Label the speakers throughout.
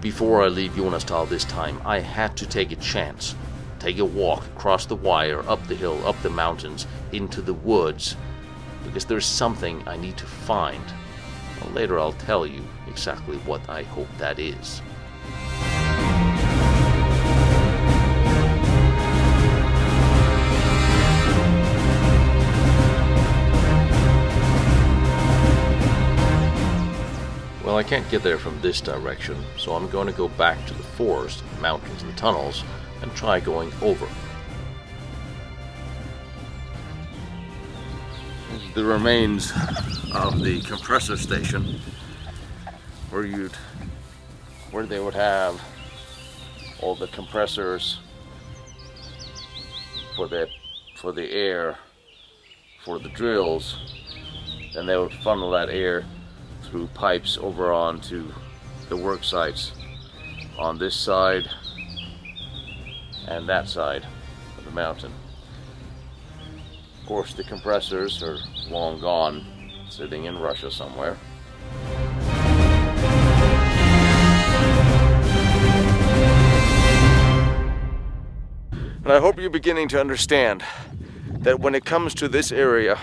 Speaker 1: Before I leave Jonastal this time, I had to take a chance. Take a walk across the wire, up the hill, up the mountains, into the woods, because there's something I need to find. Well, later I'll tell you exactly what I hope that is. I can't get there from this direction, so I'm going to go back to the forest, mountains, and tunnels and try going over. The remains of the compressor station where you'd where they would have all the compressors for the for the air for the drills and they would funnel that air through pipes over onto the work sites on this side and that side of the mountain. Of course, the compressors are long gone, sitting in Russia somewhere. And I hope you're beginning to understand that when it comes to this area,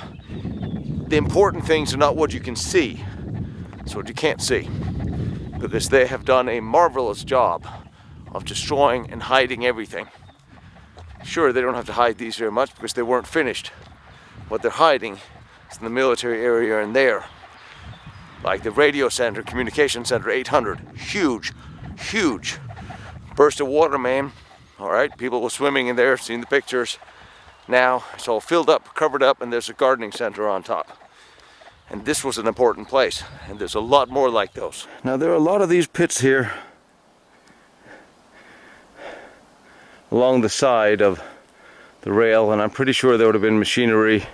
Speaker 1: the important things are not what you can see, what you can't see. Because they have done a marvelous job of destroying and hiding everything. Sure, they don't have to hide these very much because they weren't finished. What they're hiding is in the military area in there. Like the radio center, communication center 800, huge, huge. Burst of water main, all right, people were swimming in there, seen the pictures. Now it's all filled up, covered up, and there's a gardening center on top. And this was an important place. And there's a lot more like those. Now there are a lot of these pits here along the side of the rail and I'm pretty sure there would have been machinery,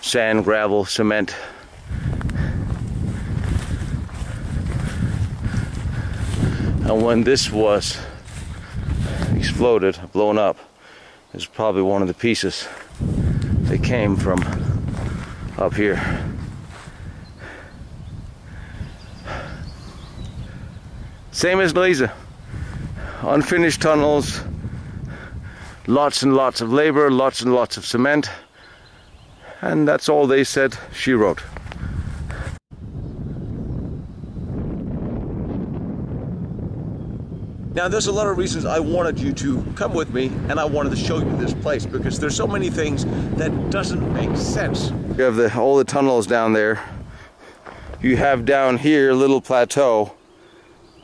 Speaker 1: sand, gravel, cement. And when this was exploded, blown up, is probably one of the pieces that came from up here. Same as Malaysia. Unfinished tunnels, lots and lots of labor, lots and lots of cement. And that's all they said she wrote. Now, there's a lot of reasons I wanted you to come with me and I wanted to show you this place because there's so many things that doesn't make sense. You have the, all the tunnels down there. You have down here a little plateau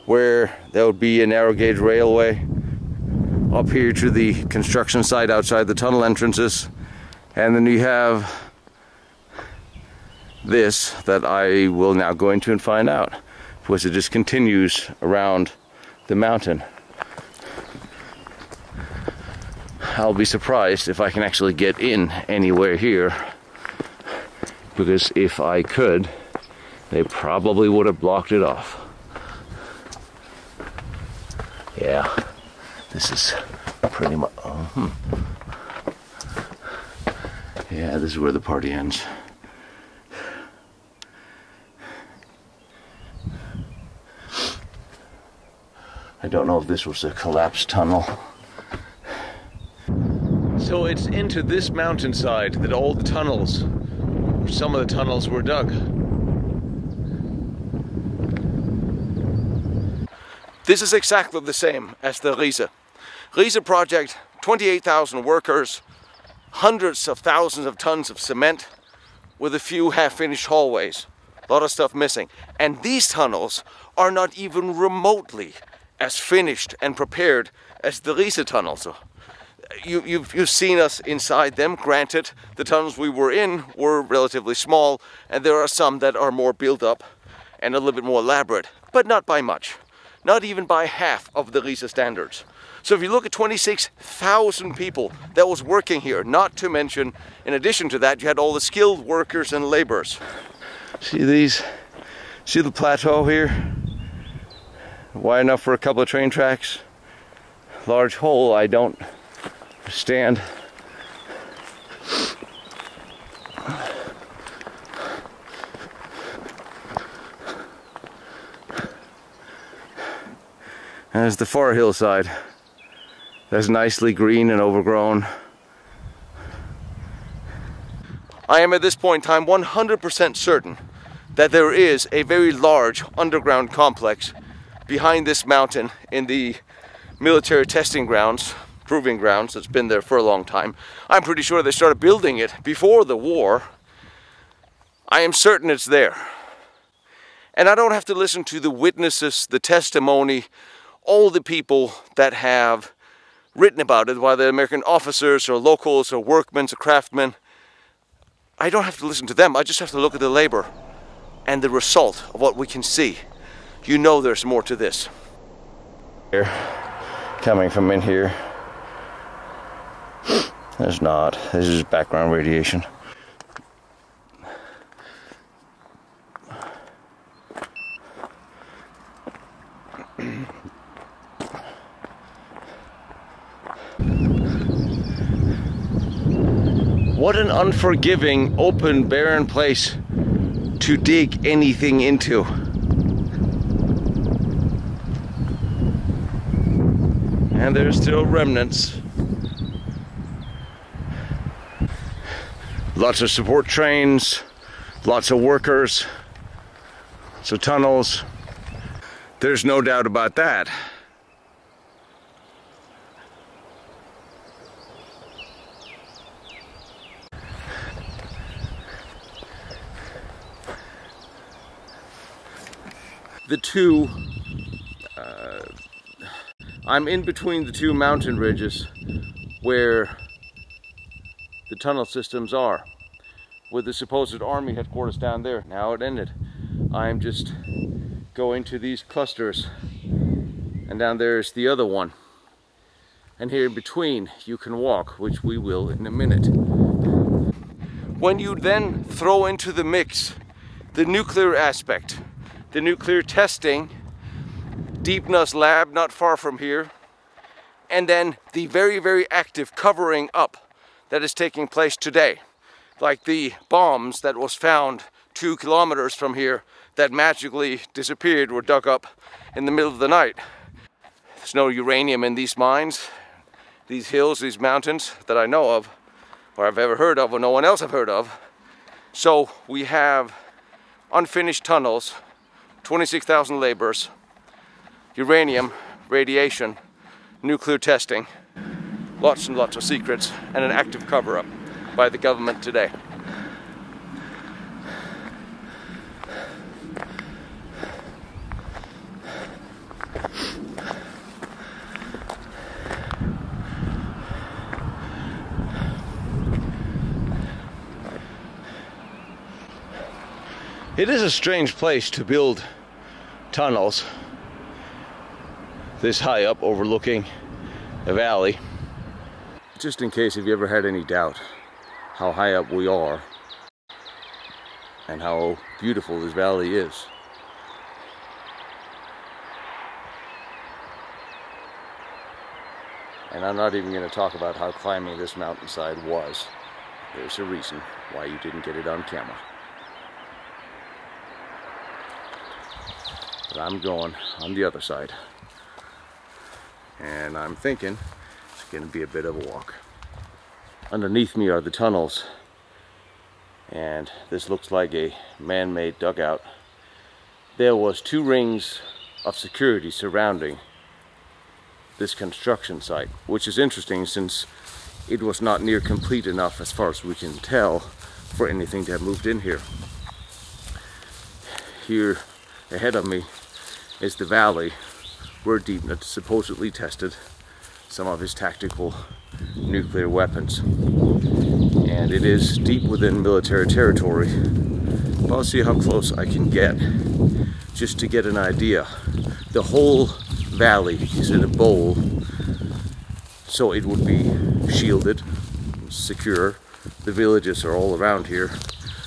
Speaker 1: where there would be a narrow gauge railway up here to the construction site outside the tunnel entrances. And then you have this that I will now go into and find out because it just continues around the mountain. I'll be surprised if I can actually get in anywhere here because if I could they probably would have blocked it off yeah, this is pretty much. Uh, hmm. Yeah, this is where the party ends. I don't know if this was a collapsed tunnel. So it's into this mountainside that all the tunnels, some of the tunnels were dug. This is exactly the same as the Riese. Riese project, 28,000 workers, hundreds of thousands of tons of cement with a few half-finished hallways. A lot of stuff missing. And these tunnels are not even remotely as finished and prepared as the Riese tunnels. You, you've, you've seen us inside them. Granted, the tunnels we were in were relatively small, and there are some that are more built up and a little bit more elaborate, but not by much not even by half of the Riese standards. So if you look at 26,000 people that was working here, not to mention, in addition to that, you had all the skilled workers and laborers. See these, see the plateau here? Wide enough for a couple of train tracks. Large hole, I don't understand. There's the far hillside. That's nicely green and overgrown. I am at this point in time 100% certain that there is a very large underground complex behind this mountain in the military testing grounds, proving grounds that's been there for a long time. I'm pretty sure they started building it before the war. I am certain it's there. And I don't have to listen to the witnesses, the testimony, all the people that have written about it, whether American officers or locals or workmen or craftsmen. I don't have to listen to them. I just have to look at the labor and the result of what we can see. You know there's more to this. Here, coming from in here. There's not. This is background radiation. What an unforgiving, open, barren place to dig anything into. And there's still remnants. Lots of support trains, lots of workers, so tunnels. There's no doubt about that. The two, uh, I'm in between the two mountain ridges where the tunnel systems are with the supposed army headquarters down there. Now it ended. I'm just going to these clusters and down there's the other one. And here in between you can walk, which we will in a minute. When you then throw into the mix the nuclear aspect, the nuclear testing, Diebner's lab not far from here, and then the very, very active covering up that is taking place today. Like the bombs that was found two kilometers from here that magically disappeared or dug up in the middle of the night. There's no uranium in these mines, these hills, these mountains that I know of, or I've ever heard of, or no one else have heard of. So we have unfinished tunnels 26,000 laborers, uranium, radiation, nuclear testing, lots and lots of secrets, and an active cover-up by the government today. It is a strange place to build tunnels this high up overlooking a valley. Just in case if you ever had any doubt how high up we are and how beautiful this valley is. And I'm not even going to talk about how climbing this mountainside was. There's a reason why you didn't get it on camera. I'm going on the other side. And I'm thinking it's going to be a bit of a walk. Underneath me are the tunnels. And this looks like a man-made dugout. There was two rings of security surrounding this construction site, which is interesting since it was not near complete enough as far as we can tell for anything to have moved in here. Here ahead of me is the valley where Diebner uh, supposedly tested some of his tactical nuclear weapons. And it is deep within military territory. But I'll see how close I can get just to get an idea. The whole valley is in a bowl so it would be shielded, secure. The villages are all around here.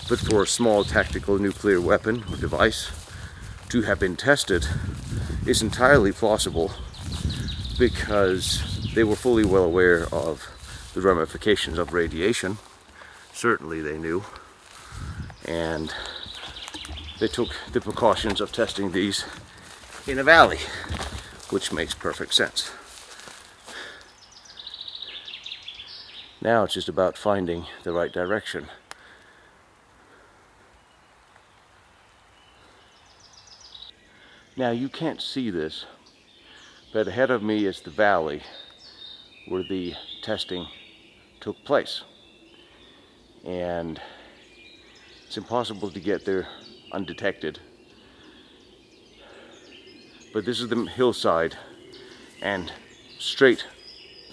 Speaker 1: But for a small tactical nuclear weapon or device, to have been tested is entirely plausible because they were fully well aware of the ramifications of radiation. Certainly they knew. And they took the precautions of testing these in a valley which makes perfect sense. Now it's just about finding the right direction. Now you can't see this, but ahead of me is the valley where the testing took place. And it's impossible to get there undetected. But this is the hillside and straight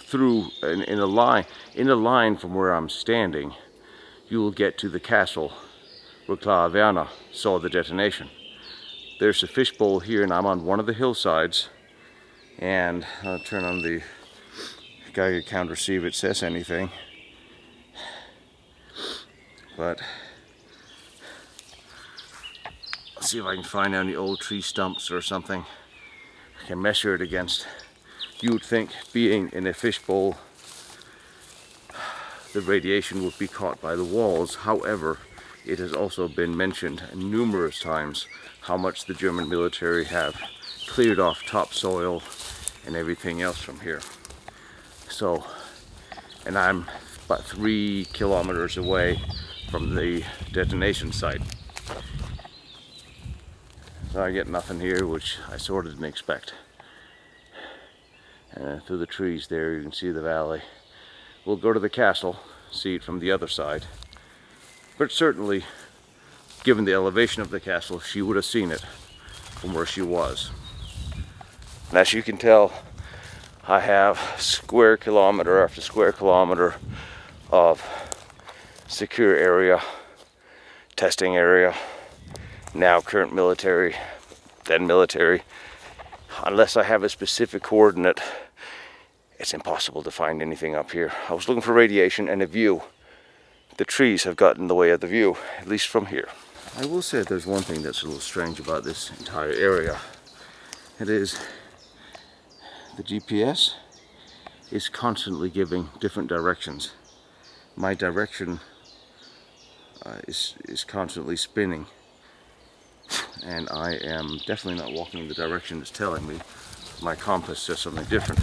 Speaker 1: through in, in, a line in a line from where I'm standing you will get to the castle where Clara Claraverna saw the detonation. There's a fishbowl here and I'm on one of the hillsides. And I'll turn on the Geiger counter see if it says anything. But let's see if I can find any old tree stumps or something I can measure it against. You would think being in a fishbowl the radiation would be caught by the walls. However it has also been mentioned numerous times how much the German military have cleared off topsoil and everything else from here so and I'm about three kilometers away from the detonation site so I get nothing here which I sort of didn't expect and through the trees there you can see the valley. We'll go to the castle, see it from the other side. But certainly, given the elevation of the castle, she would have seen it from where she was. And as you can tell, I have square kilometer after square kilometer of secure area, testing area, now current military, then military, unless I have a specific coordinate it's impossible to find anything up here. I was looking for radiation and a view. The trees have gotten in the way of the view, at least from here. I will say there's one thing that's a little strange about this entire area. It is the GPS is constantly giving different directions. My direction uh, is, is constantly spinning and I am definitely not walking in the direction it's telling me. My compass says something different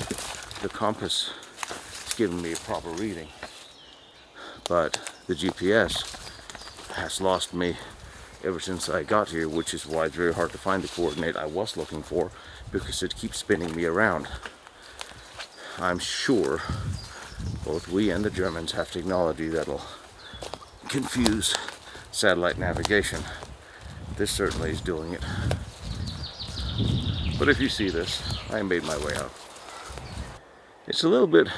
Speaker 1: the compass is giving me a proper reading. But the GPS has lost me ever since I got here, which is why it's very hard to find the coordinate I was looking for because it keeps spinning me around. I'm sure both we and the Germans have technology that'll confuse satellite navigation. This certainly is doing it. But if you see this, I made my way out. It's a little bit,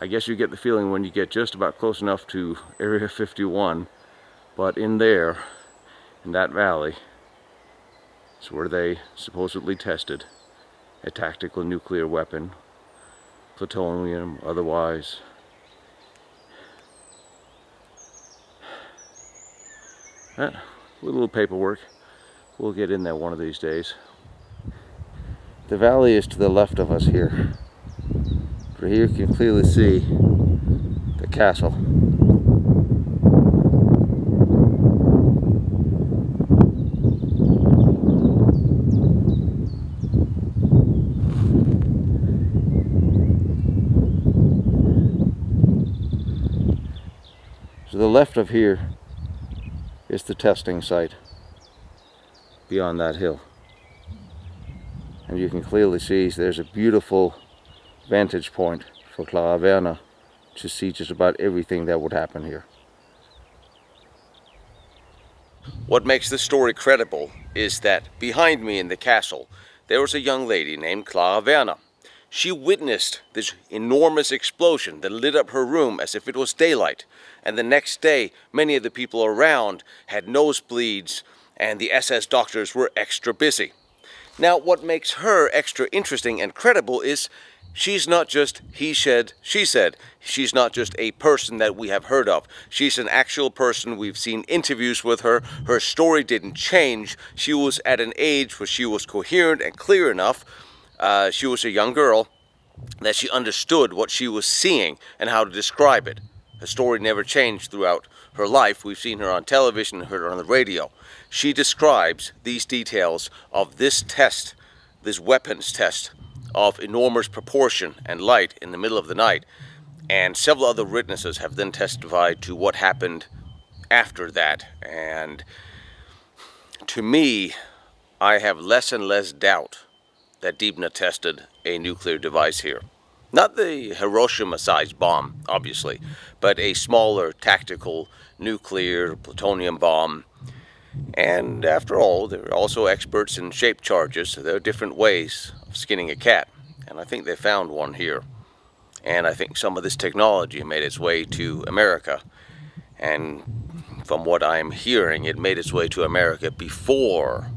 Speaker 1: I guess you get the feeling when you get just about close enough to Area 51, but in there, in that valley, is where they supposedly tested a tactical nuclear weapon, plutonium, otherwise. That little paperwork, we'll get in there one of these days. The valley is to the left of us here. Right here you can clearly see the castle. To the left of here is the testing site beyond that hill. And you can clearly see there's a beautiful vantage point for Clara Werner to see just about everything that would happen here. What makes this story credible is that behind me in the castle there was a young lady named Clara Werner. She witnessed this enormous explosion that lit up her room as if it was daylight. And the next day, many of the people around had nosebleeds and the SS doctors were extra busy. Now, what makes her extra interesting and credible is she's not just he said, she said. She's not just a person that we have heard of. She's an actual person. We've seen interviews with her. Her story didn't change. She was at an age where she was coherent and clear enough. Uh, she was a young girl that she understood what she was seeing and how to describe it. Her story never changed throughout her life. We've seen her on television, heard her on the radio. She describes these details of this test, this weapons test of enormous proportion and light in the middle of the night. And several other witnesses have then testified to what happened after that. And to me, I have less and less doubt that Diebner tested a nuclear device here. Not the Hiroshima-sized bomb, obviously, but a smaller tactical nuclear plutonium bomb. And after all, they're also experts in shape charges, so there are different ways skinning a cat. And I think they found one here. And I think some of this technology made its way to America. And from what I'm hearing, it made its way to America before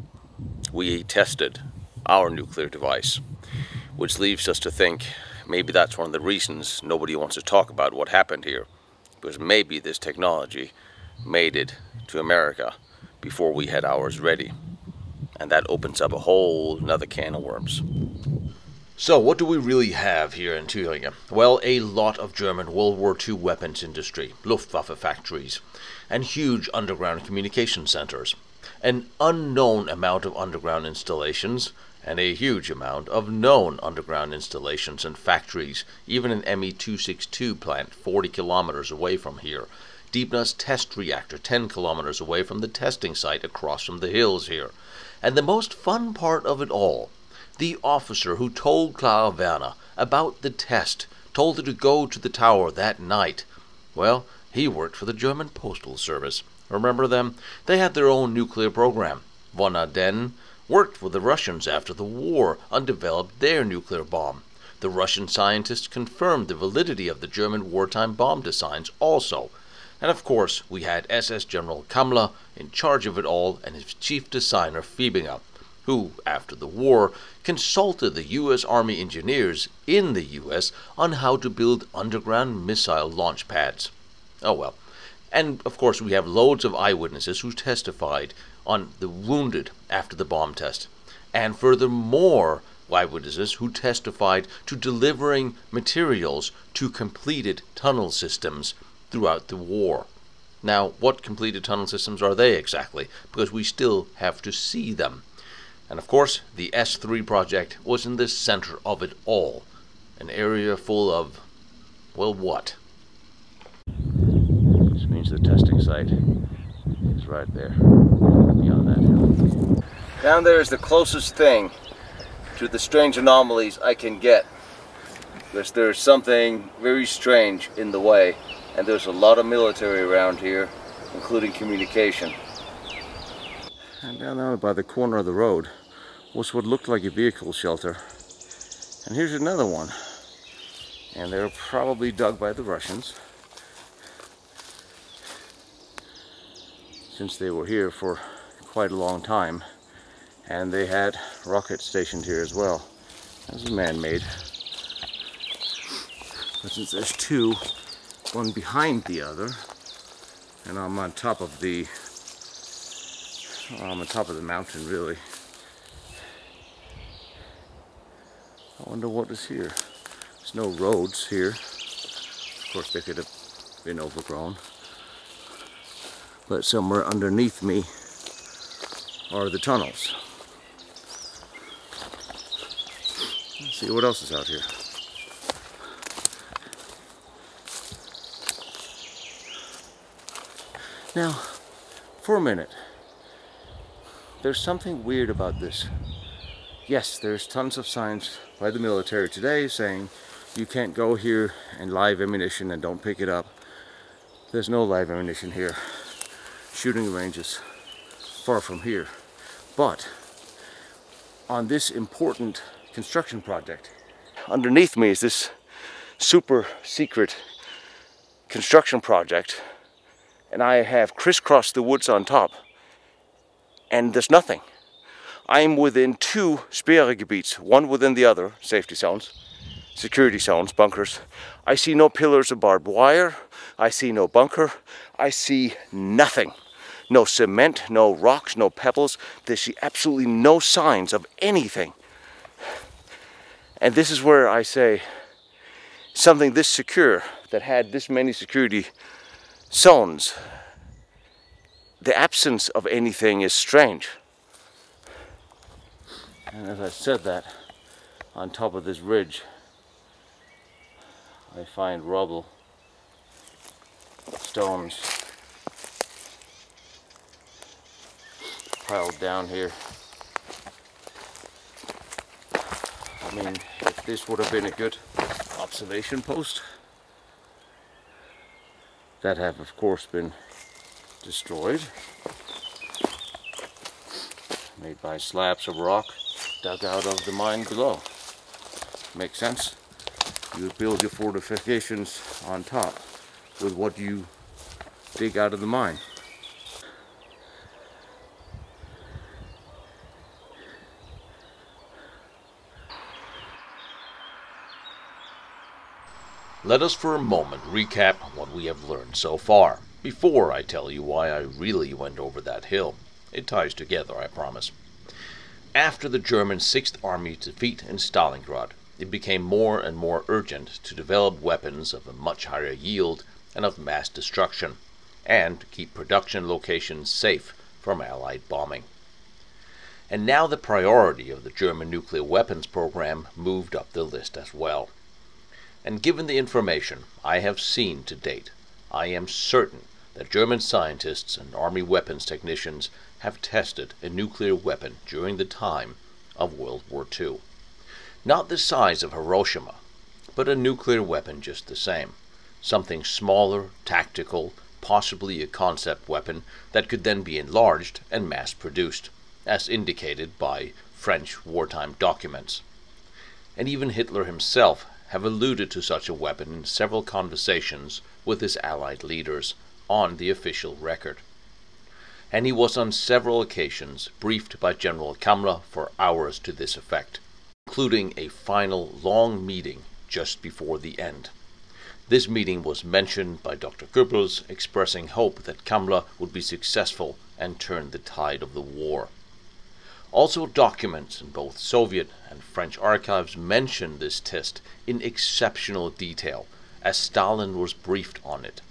Speaker 1: we tested our nuclear device, which leaves us to think maybe that's one of the reasons nobody wants to talk about what happened here, because maybe this technology made it to America before we had ours ready. And that opens up a whole another can of worms.
Speaker 2: So, what do we really have here in Thüringen? Well, a lot of German World War II weapons industry, Luftwaffe factories, and huge underground communication centers. An unknown amount of underground installations, and a huge amount of known underground installations and factories, even an ME 262 plant 40 kilometers away from here. Diebner's test reactor 10 kilometers away from the testing site across from the hills here. And the most fun part of it all the officer who told Clara Werner about the test, told her to go to the tower that night. Well, he worked for the German Postal Service. Remember them? They had their own nuclear program. Von Ardenne worked for the Russians after the war and developed their nuclear bomb. The Russian scientists confirmed the validity of the German wartime bomb designs also. And of course, we had SS General Kammler in charge of it all and his chief designer Fiebinger who, after the war, consulted the U.S. Army engineers in the U.S. on how to build underground missile launch pads. Oh well. And of course, we have loads of eyewitnesses who testified on the wounded after the bomb test. And furthermore, eyewitnesses who testified to delivering materials to completed tunnel systems throughout the war. Now, what completed tunnel systems are they exactly? Because we still have to see them. And of course, the S3 project was in the center of it all. An area full of, well, what?
Speaker 1: This means the testing site is right there, beyond that hill. Down there is the closest thing to the strange anomalies I can get. Because there's something very strange in the way, and there's a lot of military around here, including communication. And down there by the corner of the road, was what looked like a vehicle shelter. And here's another one. And they're probably dug by the Russians. Since they were here for quite a long time. And they had rockets stationed here as well. This is man-made. But since there's two, one behind the other, and I'm on top of the, I'm on top of the mountain really. I wonder what is here. There's no roads here. Of course they could have been overgrown. But somewhere underneath me are the tunnels. Let's see what else is out here. Now, for a minute, there's something weird about this yes, there's tons of signs by the military today saying you can't go here and live ammunition and don't pick it up. There's no live ammunition here. Shooting ranges far from here. But on this important construction project, underneath me is this super secret construction project and I have crisscrossed the woods on top and there's nothing. I'm within two Sperrgebiets, one within the other, safety zones, security zones, bunkers. I see no pillars of barbed wire. I see no bunker. I see nothing. No cement, no rocks, no pebbles. There's see absolutely no signs of anything. And this is where I say something this secure that had this many security zones. The absence of anything is strange. And as I said that,
Speaker 3: on top of this ridge I find rubble, stones piled down here. I mean, if this would have been a good observation post, that have of course been destroyed, made by slabs of rock dug out of the mine below. Makes sense? You build your fortifications on top with what you dig out of the mine.
Speaker 1: Let us for a moment recap what we have learned so far, before I tell you why I really went over that hill. It ties together, I promise. After the German 6th Army defeat in Stalingrad, it became more and more urgent to develop weapons of a much higher yield and of mass destruction, and to keep production locations safe from Allied bombing. And now the priority of the German nuclear weapons program moved up the list as well. And given the information I have seen to date, I am certain that German scientists and Army weapons technicians have tested a nuclear weapon during the time of World War II. Not the size of Hiroshima, but a nuclear weapon just the same. Something smaller, tactical, possibly a concept weapon that could then be enlarged and mass produced, as indicated by French wartime documents. And even Hitler himself have alluded to such a weapon in several conversations with his Allied leaders on the official record. And he was on several occasions briefed by General Kammler for hours to this effect, including a final long meeting just before the end. This meeting was mentioned by Dr. Goebbels, expressing hope that Kammler would be successful and turn the tide of the war. Also, documents in both Soviet and French archives mention this test in exceptional detail, as Stalin was briefed on it.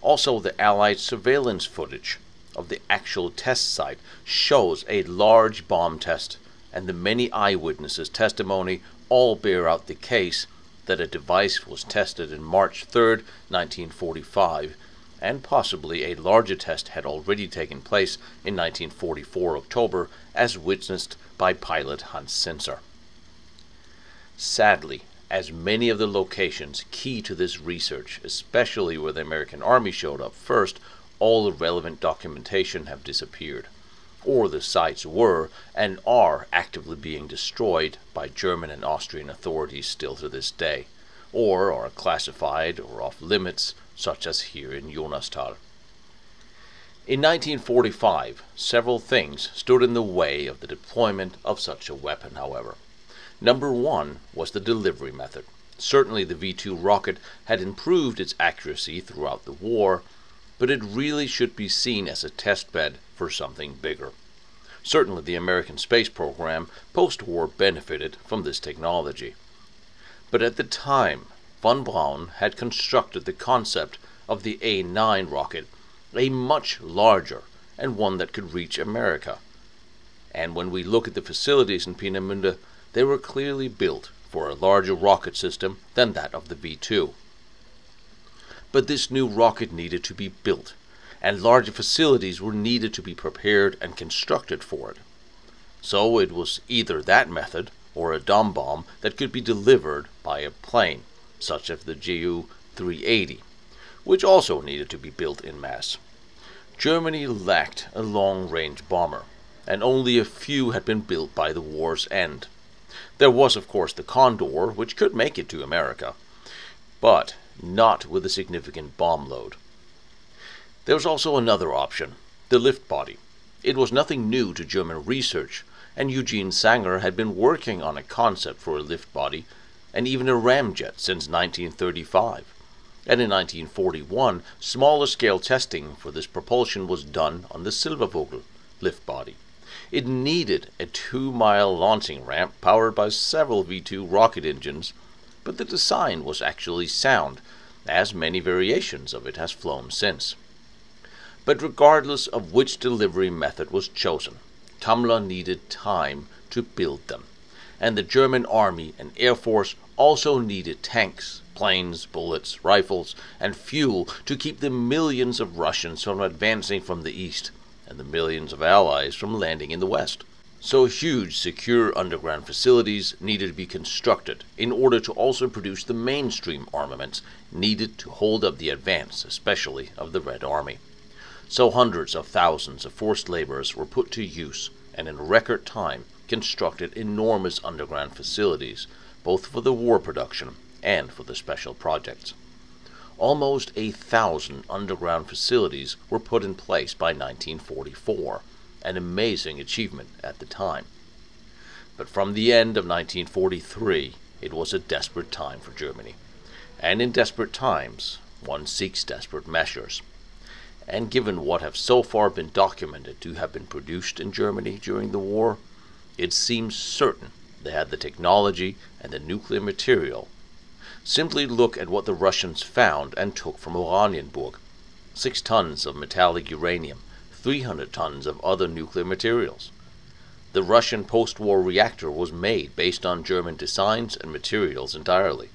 Speaker 1: Also, the Allied surveillance footage of the actual test site shows a large bomb test, and the many eyewitnesses' testimony all bear out the case that a device was tested in March 3, 1945, and possibly a larger test had already taken place in 1944 October, as witnessed by pilot Hans Zinsser. Sadly, as many of the locations key to this research, especially where the American Army showed up first, all the relevant documentation have disappeared, or the sites were and are actively being destroyed by German and Austrian authorities still to this day, or are classified or off limits such as here in Jonastal. In 1945, several things stood in the way of the deployment of such a weapon, however. Number one was the delivery method. Certainly the V-2 rocket had improved its accuracy throughout the war, but it really should be seen as a test bed for something bigger. Certainly the American space program post-war benefited from this technology. But at the time, von Braun had constructed the concept of the A9 rocket, a much larger and one that could reach America. And when we look at the facilities in Peenemünde, they were clearly built for a larger rocket system than that of the V2. But this new rocket needed to be built, and larger facilities were needed to be prepared and constructed for it. So it was either that method or a dumb bomb that could be delivered by a plane such as the Ju-380, which also needed to be built in mass. Germany lacked a long-range bomber, and only a few had been built by the war's end. There was, of course, the Condor, which could make it to America, but not with a significant bomb load. There was also another option, the lift body. It was nothing new to German research, and Eugene Sanger had been working on a concept for a lift body and even a ramjet since 1935. And in 1941, smaller scale testing for this propulsion was done on the Silbervogel lift body. It needed a two mile launching ramp powered by several V 2 rocket engines, but the design was actually sound, as many variations of it has flown since. But regardless of which delivery method was chosen, Kammler needed time to build them and the German army and air force also needed tanks, planes, bullets, rifles, and fuel to keep the millions of Russians from advancing from the east and the millions of Allies from landing in the west. So huge, secure underground facilities needed to be constructed in order to also produce the mainstream armaments needed to hold up the advance, especially of the Red Army. So hundreds of thousands of forced laborers were put to use and in record time constructed enormous underground facilities, both for the war production and for the special projects. Almost a thousand underground facilities were put in place by 1944 an amazing achievement at the time. But from the end of 1943, it was a desperate time for Germany. And in desperate times, one seeks desperate measures. And given what have so far been documented to have been produced in Germany during the war, it seems certain they had the technology and the nuclear material. Simply look at what the Russians found and took from Oranienburg six tons of metallic uranium, 300 tons of other nuclear materials. The Russian post war reactor was made based on German designs and materials entirely.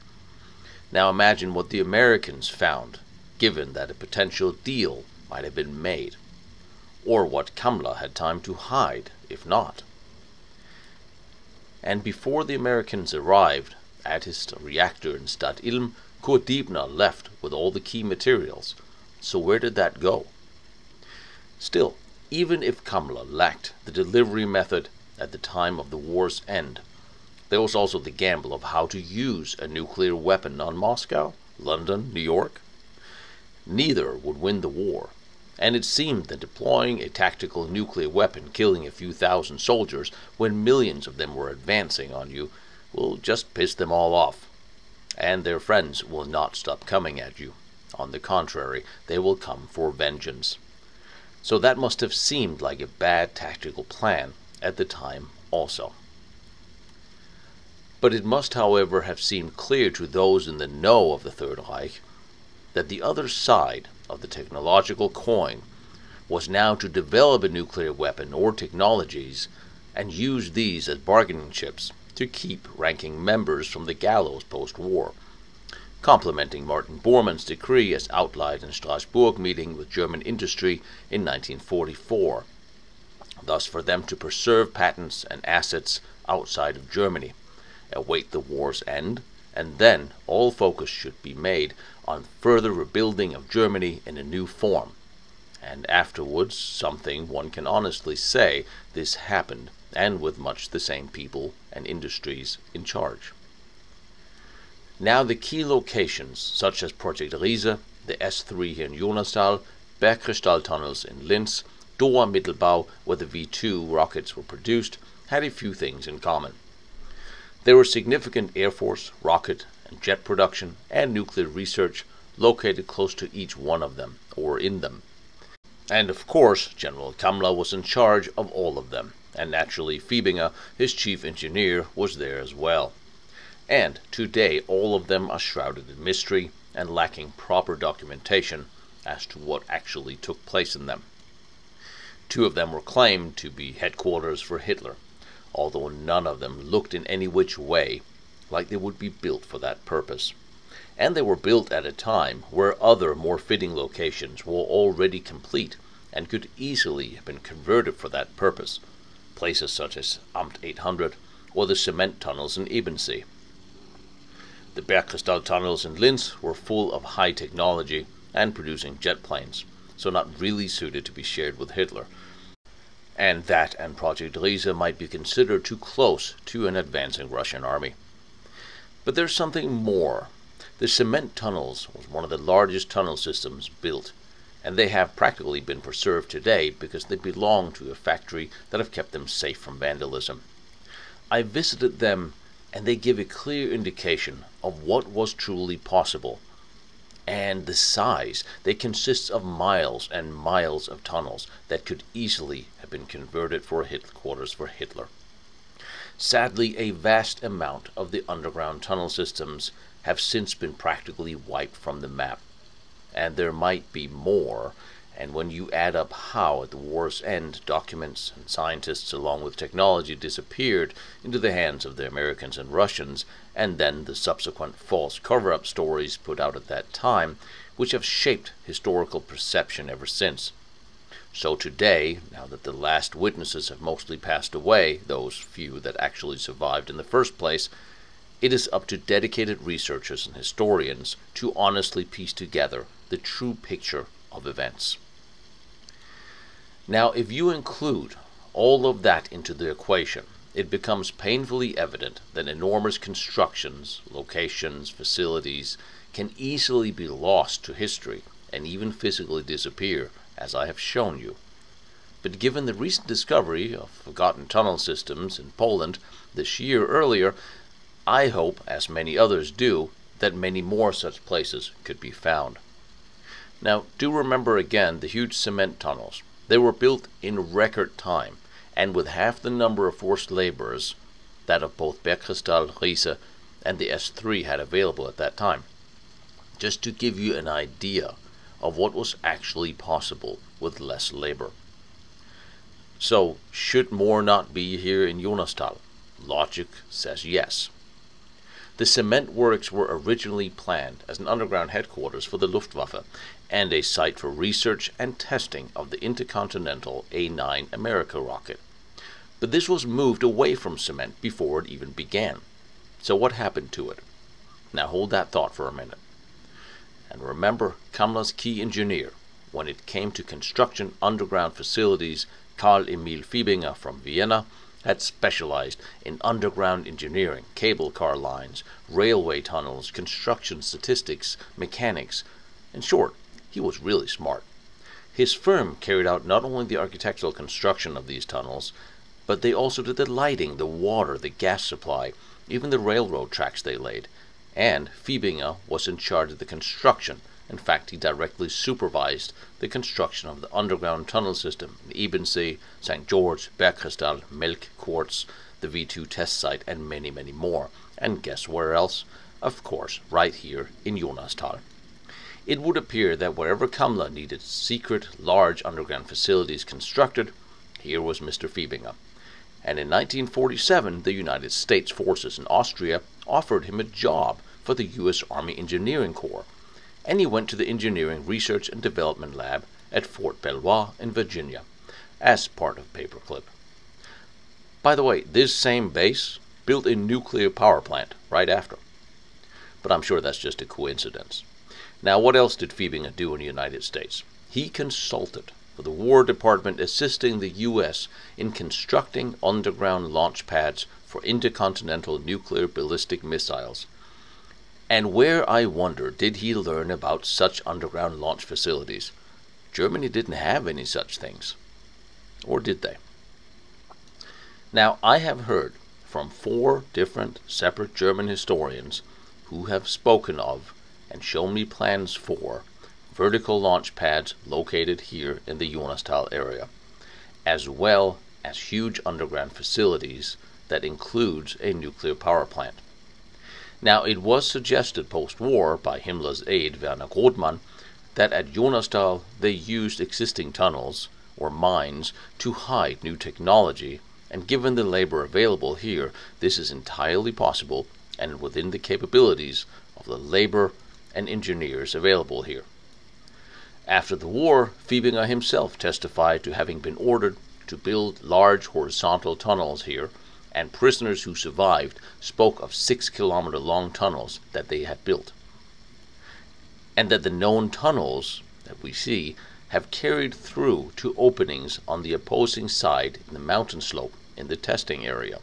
Speaker 1: Now imagine what the Americans found, given that a potential deal might have been made, or what Kammler had time to hide, if not. And before the Americans arrived at his reactor in Stadt Ilm, Kurt left with all the key materials. So where did that go? Still, even if Kammler lacked the delivery method at the time of the war's end, there was also the gamble of how to use a nuclear weapon on Moscow, London, New York. Neither would win the war, and it seemed that deploying a tactical nuclear weapon killing a few thousand soldiers when millions of them were advancing on you will just piss them all off, and their friends will not stop coming at you. On the contrary, they will come for vengeance. So that must have seemed like a bad tactical plan at the time also. But it must, however, have seemed clear to those in the know of the Third Reich that the other side of the technological coin was now to develop a nuclear weapon or technologies and use these as bargaining chips to keep ranking members from the gallows post war complementing Martin Bormann's decree as outlined in Strasbourg meeting with German industry in 1944, thus for them to preserve patents and assets outside of Germany, await the war's end, and then all focus should be made on further rebuilding of Germany in a new form. And afterwards, something one can honestly say this happened, and with much the same people and industries in charge. Now the key locations, such as Project Riese, the S3 here in Jonastal, Bergkristall tunnels in Linz, Dora Mittelbau, where the V2 rockets were produced, had a few things in common. There were significant Air Force, rocket, and jet production and nuclear research located close to each one of them, or in them. And of course, General Kammler was in charge of all of them, and naturally Fiebinger, his chief engineer, was there as well and today all of them are shrouded in mystery and lacking proper documentation as to what actually took place in them. Two of them were claimed to be headquarters for Hitler, although none of them looked in any which way like they would be built for that purpose. And they were built at a time where other more fitting locations were already complete and could easily have been converted for that purpose, places such as Amt 800 or the cement tunnels in Ebensee. The Bergkristall tunnels in Linz were full of high technology and producing jet planes, so not really suited to be shared with Hitler. And that and Project Riese might be considered too close to an advancing Russian army. But there's something more. The cement tunnels was one of the largest tunnel systems built, and they have practically been preserved today because they belong to a factory that have kept them safe from vandalism. I visited them and they give a clear indication of what was truly possible. And the size, they consist of miles and miles of tunnels that could easily have been converted for headquarters for Hitler. Sadly, a vast amount of the underground tunnel systems have since been practically wiped from the map, and there might be more, And when you add up how, at the war's end, documents and scientists, along with technology, disappeared into the hands of the Americans and Russians, and then the subsequent false cover up stories put out at that time, which have shaped historical perception ever since. So today, now that the last witnesses have mostly passed away, those few that actually survived in the first place, it is up to dedicated researchers and historians to honestly piece together the true picture of events. Now, if you include all of that into the equation, it becomes painfully evident that enormous constructions, locations, facilities can easily be lost to history and even physically disappear, as I have shown you. But given the recent discovery of forgotten tunnel systems in Poland this year earlier, I hope, as many others do, that many more such places could be found. Now, do remember again the huge cement tunnels. They were built in record time and with half the number of forced laborers that of both Bergkristall, Riese, and the S3 had available at that time. Just to give you an idea of what was actually possible with less labor. So, should more not be here in Jonastal? Logic says yes. The cement works were originally planned as an underground headquarters for the Luftwaffe and a site for research and testing of the intercontinental A9 America rocket. But this was moved away from cement before it even began. So what happened to it? Now hold that thought for a minute. And remember Kammler's key engineer when it came to construction underground facilities, Karl Emil Fiebinger from Vienna, had specialized in underground engineering, cable car lines, railway tunnels, construction statistics, mechanics. In short, he was really smart. His firm carried out not only the architectural construction of these tunnels, but they also did the lighting, the water, the gas supply, even the railroad tracks they laid. And Fiebinger was in charge of the construction in fact, he directly supervised the construction of the underground tunnel system in Ebensee, St. George, Bergkristall, Melk Quarz, the V2 test site, and many, many more. And guess where else? Of course, right here in Jonastal. It would appear that wherever Kammler needed secret, large underground facilities constructed, here was Mr. Fiebinger. And in 1947, the United States forces in Austria offered him a job for the U.S. Army Engineering Corps and he went to the Engineering Research and Development Lab at Fort Belvoir in Virginia as part of Paperclip. By the way, this same base built a nuclear power plant right after. But I'm sure that's just a coincidence. Now, what else did Fiebinger do in the United States? He consulted for the War Department assisting the U.S. in constructing underground launch pads for intercontinental nuclear ballistic missiles and where, I wonder, did he learn about such underground launch facilities? Germany didn't have any such things. Or did they? Now, I have heard from four different separate German historians who have spoken of and shown me plans for vertical launch pads located here in the Jonastal area, as well as huge underground facilities that includes a nuclear power plant. Now, it was suggested post war by Himmler's aide Werner Grothmann that at Jonastal they used existing tunnels or mines to hide new technology, and given the labor available here, this is entirely possible and within the capabilities of the labor and engineers available here. After the war, Fiebinger himself testified to having been ordered to build large horizontal tunnels here and prisoners who survived spoke of six kilometer long tunnels that they had built. And that the known tunnels that we see have carried through to openings on the opposing side in the mountain slope in the testing area.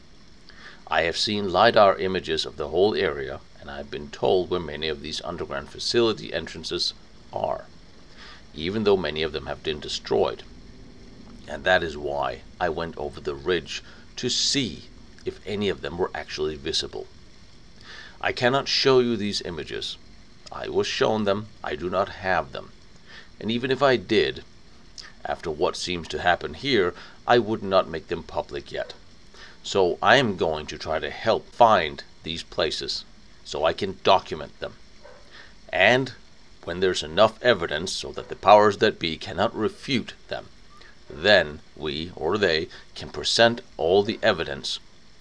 Speaker 1: I have seen LiDAR images of the whole area, and I have been told where many of these underground facility entrances are, even though many of them have been destroyed. And that is why I went over the ridge to see if any of them were actually visible. I cannot show you these images. I was shown them, I do not have them. And even if I did, after what seems to happen here, I would not make them public yet. So I am going to try to help find these places so I can document them. And when there's enough evidence so that the powers that be cannot refute them, then we, or they, can present all the evidence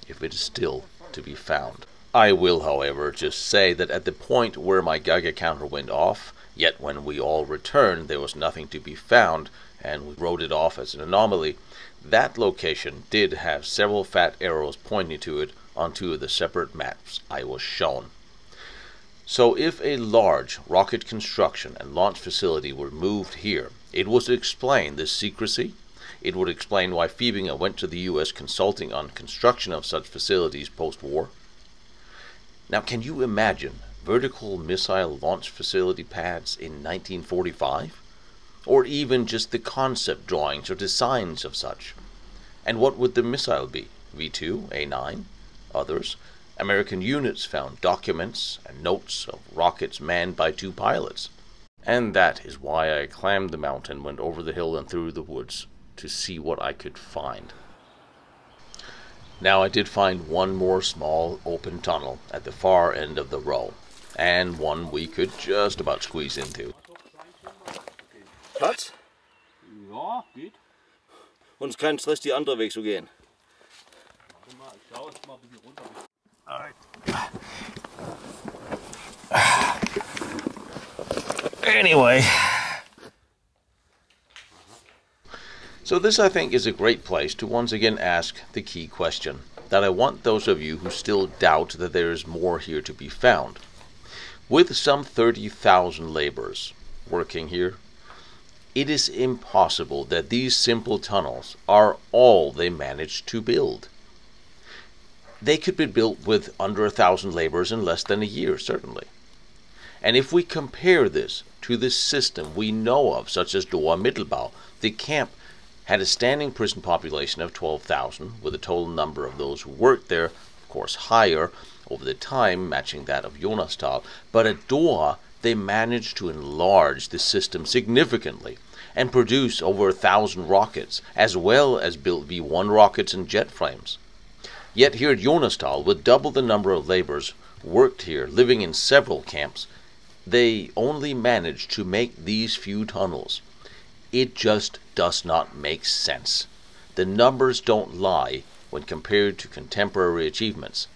Speaker 1: if it is still to be found. I will, however, just say that at the point where my Geiger counter went off, yet when we all returned there was nothing to be found, and we wrote it off as an anomaly, that location did have several fat arrows pointing to it on two of the separate maps I was shown. So if a large rocket construction and launch facility were moved here, it would explain this secrecy. It would explain why Fiebinger went to the U.S. consulting on construction of such facilities post-war. Now, can you imagine vertical missile launch facility pads in 1945? Or even just the concept drawings or designs of such? And what would the missile be? V2, A9, others? American units found documents and notes of rockets manned by two pilots. And that is why I climbed the mountain, went over the hill and through the woods to see what I could find. Now I did find one more small open tunnel at the far end of the row, and one we could just about squeeze into.
Speaker 3: Platz?
Speaker 4: Ja, geht.
Speaker 3: Und kein Stress, die andere Weg zu gehen.
Speaker 4: Warte mal, ich schaue jetzt mal ein bisschen runter.
Speaker 1: Anyway. So this, I think, is a great place to once again ask the key question that I want those of you who still doubt that there is more here to be found. With some 30,000 laborers working here, it is impossible that these simple tunnels are all they managed to build. They could be built with under a thousand laborers in less than a year, certainly. And if we compare this to the system we know of, such as Dora Mittelbau, the camp had a standing prison population of 12,000, with a total number of those who worked there, of course, higher over the time, matching that of Jonastal. But at Dora, they managed to enlarge the system significantly and produce over a thousand rockets, as well as build V 1 rockets and jet frames. Yet here at Jonastal, with double the number of laborers worked here, living in several camps, they only managed to make these few tunnels. It just does not make sense. The numbers don't lie when compared to contemporary achievements.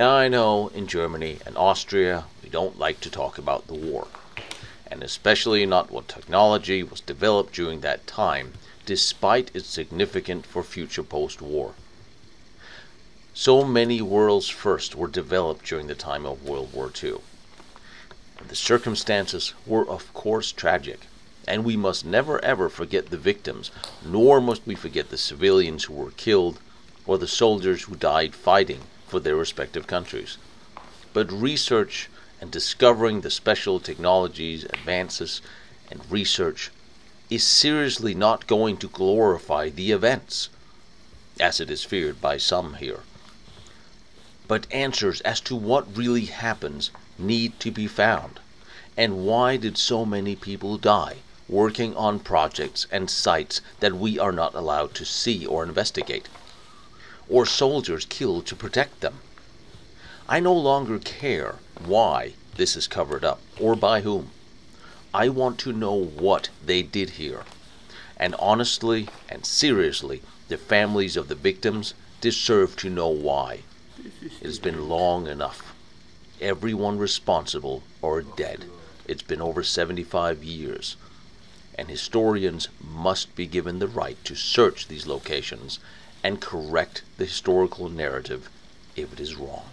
Speaker 1: Now I know in Germany and Austria we don't like to talk about the war, and especially not what technology was developed during that time, despite its significance for future post-war. So many world's firsts were developed during the time of World War II. The circumstances were of course tragic, and we must never ever forget the victims, nor must we forget the civilians who were killed or the soldiers who died fighting for their respective countries. But research and discovering the special technologies, advances, and research is seriously not going to glorify the events, as it is feared by some here. But answers as to what really happens need to be found. And why did so many people die working on projects and sites that we are not allowed to see or investigate? Or soldiers killed to protect them. I no longer care why this is covered up or by whom. I want to know what they did here. And honestly and seriously, the families of the victims deserve to know why. It has been long enough. Everyone responsible are dead. It's been over 75 years. and historians must be given the right to search these locations and correct the historical narrative if it is wrong.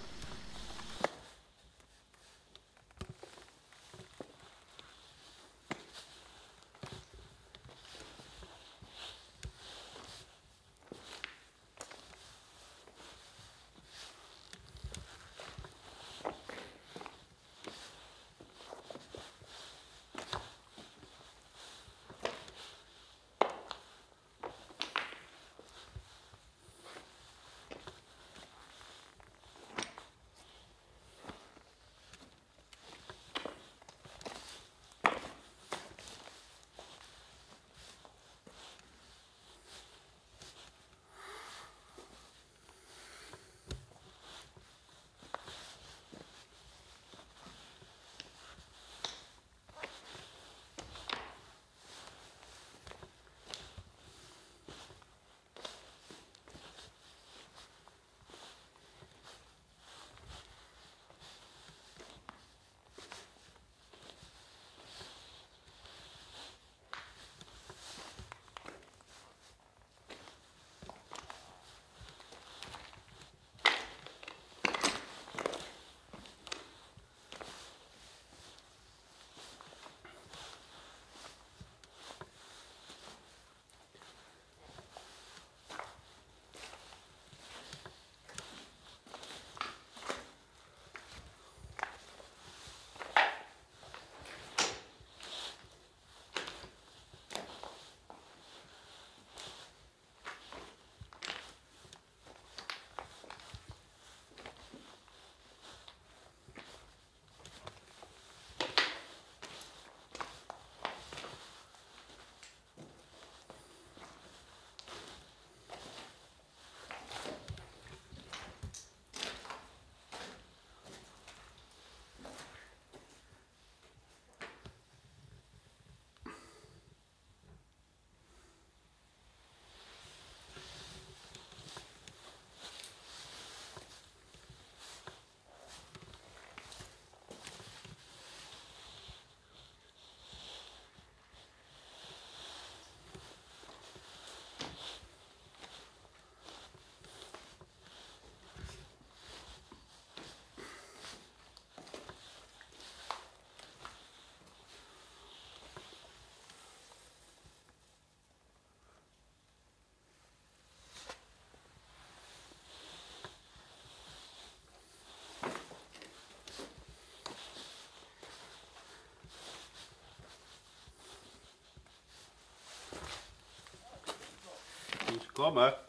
Speaker 4: Toma.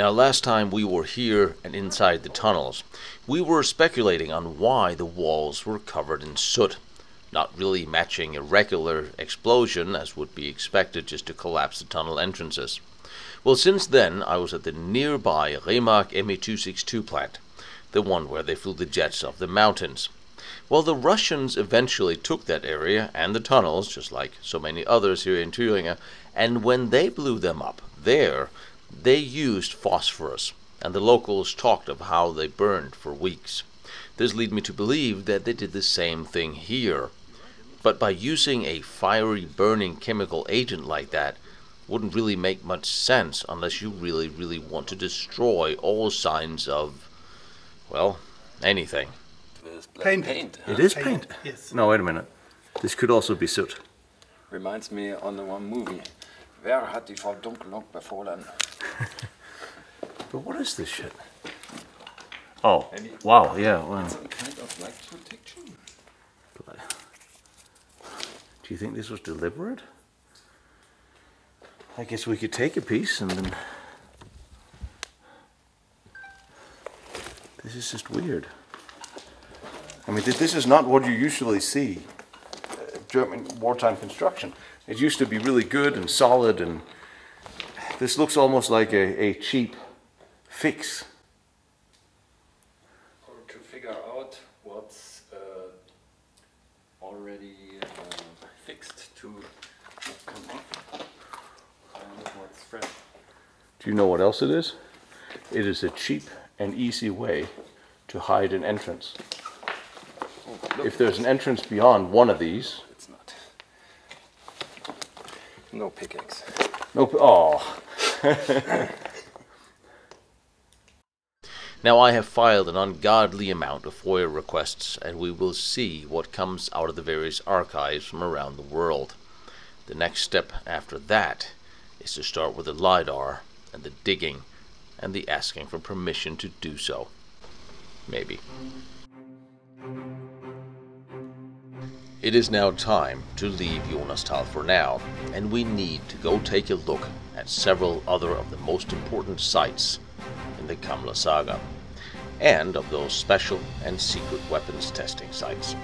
Speaker 1: Now, last time we were here and inside the tunnels, we were speculating on why the walls were covered in soot, not really matching a regular explosion as would be expected just to collapse the tunnel entrances. Well, since then, I was at the nearby REIMAHG ME262 plant, the one where they flew the jets off the mountains. Well, the Russians eventually took that area and the tunnels, just like so many others here in Thuringia, and when they blew them up there, they used phosphorus, and the locals talked of how they burned for weeks. This lead me to believe that they did the same thing here. But by using a fiery burning chemical agent like that wouldn't really make much sense unless you really, really want to destroy all signs of, well, anything.
Speaker 5: Paint.
Speaker 6: paint.
Speaker 5: It
Speaker 6: huh?
Speaker 5: is paint.
Speaker 6: Yes.
Speaker 5: No, wait a minute. This could also be soot.
Speaker 6: Reminds me on the one movie. Wer hat die Frau Dunkelung befohlen?
Speaker 5: But what is this shit? Oh, wow, yeah, wow.
Speaker 6: Kind of like protection.
Speaker 5: Do you think this was deliberate? I guess we could take a piece and then. This is just weird. I mean, this is not what you usually see. uh, German wartime construction. It used to be really good and solid and
Speaker 3: This looks almost like a, a cheap fix.
Speaker 6: Or to figure out what's uh, already uh, fixed to come off and what's fresh.
Speaker 3: Do you know what else it is? It is a cheap and easy way to hide an entrance.
Speaker 6: Oh,
Speaker 3: If there's an entrance beyond one of these,
Speaker 6: It's not. No pickaxe.
Speaker 3: no, oh,
Speaker 1: Now I have filed an ungodly amount of FOIA requests, and we will see what comes out of the various archives from around the world. The next step after that is to start with the LiDAR and the digging and the asking for permission to do so. Maybe. It is now time to leave Jonastal for now, and we need to go take a look several other of the most important sites in the Kammler saga, and of those special and secret weapons testing sites.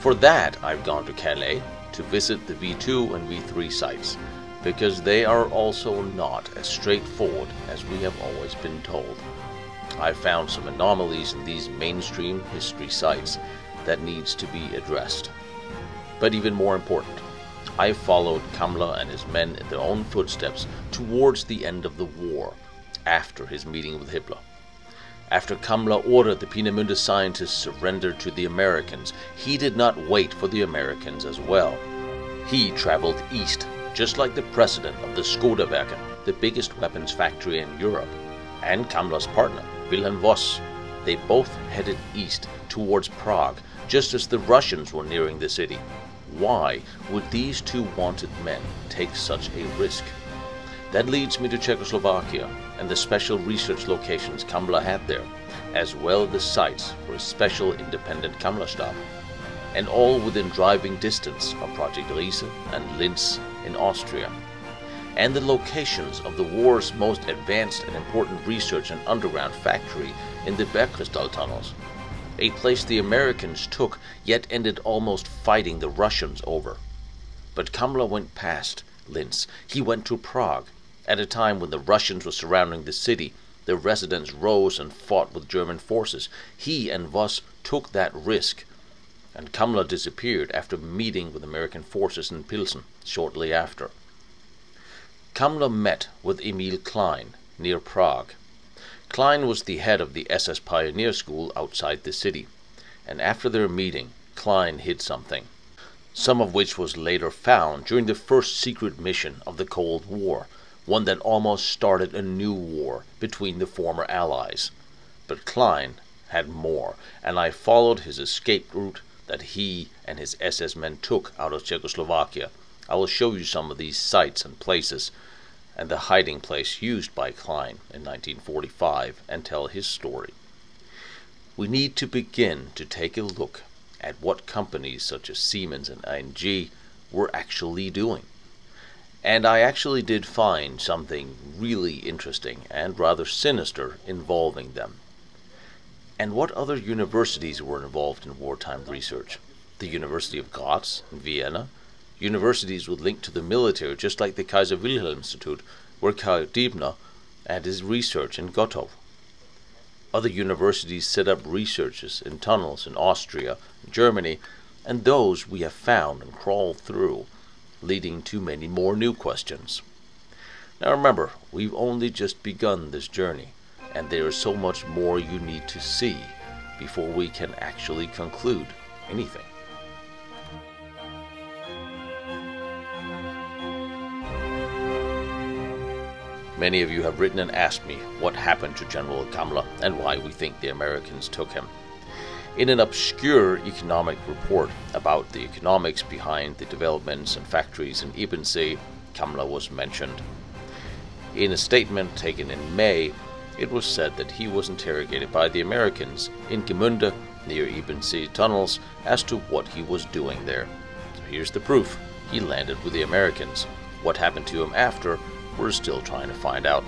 Speaker 1: For that, I've gone to Calais to visit the V2 and V3 sites, because they are also not as straightforward as we have always been told. I've found some anomalies in these mainstream history sites that needs to be addressed. But even more important, I followed Kammler and his men in their own footsteps towards the end of the war, after his meeting with Hitler. After Kammler ordered the Peenemünde scientists surrender to the Americans, he did not wait for the Americans as well. He traveled east, just like the president of the Skodawerken, the biggest weapons factory in Europe, and Kammler's partner, Wilhelm Voss. They both headed east towards Prague, just as the Russians were nearing the city. Why would these two wanted men take such a risk? That leads me to Czechoslovakia and the special research locations Kammler had there, as well as the sites for a special independent Kammlerstab, and all within driving distance of Project Riese and Linz in Austria, and the locations of the war's most advanced and important research and underground factory in the Bergkristall tunnels, a place the Americans took yet ended almost fighting the Russians over. But Kammler went past Linz. He went to Prague. At a time when the Russians were surrounding the city, the residents rose and fought with German forces. He and Voss took that risk, and Kammler disappeared after meeting with American forces in Pilsen shortly after. Kammler met with Emil Klein near Prague. Klein was the head of the SS Pioneer School outside the city, and after their meeting, Klein hid something, some of which was later found during the first secret mission of the Cold War, one that almost started a new war between the former Allies. But Klein had more, and I followed his escape route that he and his SS men took out of Czechoslovakia. I will show you some of these sites and places and the hiding place used by Klein in 1945 and tell his story. We need to begin to take a look at what companies such as Siemens and ING were actually doing. And I actually did find something really interesting and rather sinister involving them. And what other universities were involved in wartime research? The University of Graz in Vienna, universities with link to the military, just like the Kaiser Wilhelm Institute, Karl Diebner and his research in Gottow. Other universities set up researches in tunnels in Austria, Germany, and those we have found and crawled through, leading to many more new questions. Now remember, we've only just begun this journey, and there is so much more you need to see before we can actually conclude anything. Many of you have written and asked me what happened to General Kammler and why we think the Americans took him. In an obscure economic report about the economics behind the developments and factories in Ebensee, Kammler was mentioned. In a statement taken in May, it was said that he was interrogated by the Americans in Gmunden near Ebensee tunnels as to what he was doing there. So here's the proof. He landed with the Americans. What happened to him after, we're still trying to find out.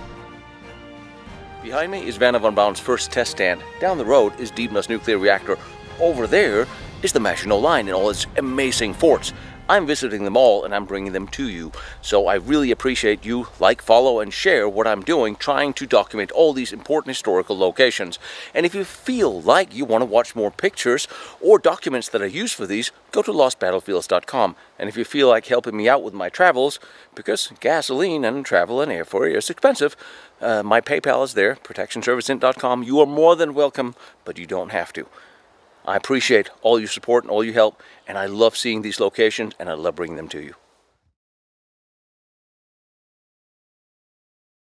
Speaker 3: Behind me is Wernher von Braun's first test stand. Down the road is Diebner's nuclear reactor. Over there is the Maginot Line and all its amazing forts.
Speaker 1: I'm visiting them all and I'm bringing them to you. So I really appreciate you like, follow, and share what I'm doing, trying to document all these important historical locations. And if you feel like you want to watch more pictures or documents that I use for these, go to lostbattlefields.com. And if you feel like helping me out with my travels, because gasoline and travel and airfare is expensive, uh, my PayPal is there, protectionserviceint.com. You are more than welcome, but you don't have to. I appreciate all your support and all your help, and I love seeing these locations, and I love bringing them to you.